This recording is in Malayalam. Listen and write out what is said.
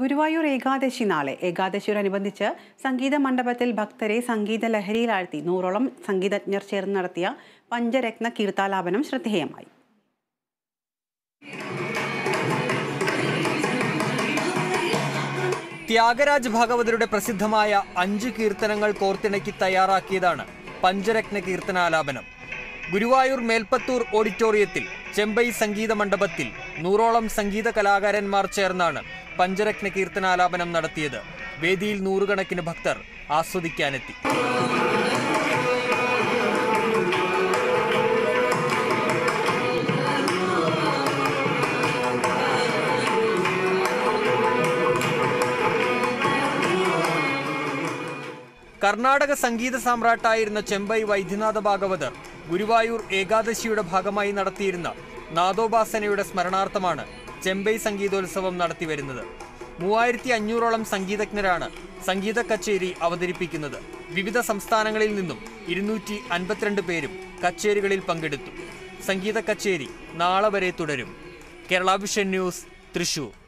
ഗുരുവായൂർ ഏകാദശി നാളെ. ഏകാദശിയോടനുബന്ധിച്ച് സംഗീത മണ്ഡപത്തിൽ ഭക്തരെ സംഗീത ലഹരിയിലാഴ്ത്തി നൂറോളം സംഗീതജ്ഞർ ചേർന്ന് നടത്തിയ പഞ്ചരത്ന കീർത്താലാപനം ശ്രദ്ധേയമായി. ത്യാഗരാജ് ഭാഗവതരുടെ പ്രസിദ്ധമായ അഞ്ച് കീർത്തനങ്ങൾ കോർത്തിണക്കി തയ്യാറാക്കിയതാണ് പഞ്ചരത്ന കീർത്തനാലാപനം. ഗുരുവായൂർ മേൽപ്പത്തൂർ ഓഡിറ്റോറിയത്തിൽ ചെമ്പൈ സംഗീത മണ്ഡപത്തിൽ നൂറോളം സംഗീത കലാകാരന്മാർ ചേർന്നാണ് പഞ്ചരത്ന കീർത്തനാലാപനം നടത്തിയത് വേദിയിൽ നൂറുകണക്കിന് ഭക്തർ ആസ്വദിക്കാനെത്തി. കർണാടക സംഗീത സാമ്രാട്ടായിരുന്ന ചെമ്പൈ വൈദ്യനാഥ ഭാഗവതർ ഗുരുവായൂർ ഏകാദശിയുടെ ഭാഗമായി നടത്തിയിരുന്ന നാദോപാസനയുടെ സ്മരണാർത്ഥമാണ് ചെമ്പൈ സംഗീതോത്സവം നടത്തിവരുന്നത് മൂവായിരത്തി അഞ്ഞൂറോളം സംഗീതജ്ഞരാണ് സംഗീത കച്ചേരി അവതരിപ്പിക്കുന്നത്. വിവിധ സംസ്ഥാനങ്ങളിൽ നിന്നും ഇരുന്നൂറ്റി അൻപത്തിരണ്ട് പേരും കച്ചേരികളിൽ പങ്കെടുത്തു. സംഗീത കച്ചേരി നാളെ വരെ തുടരും. Kerala vision news Thrissur.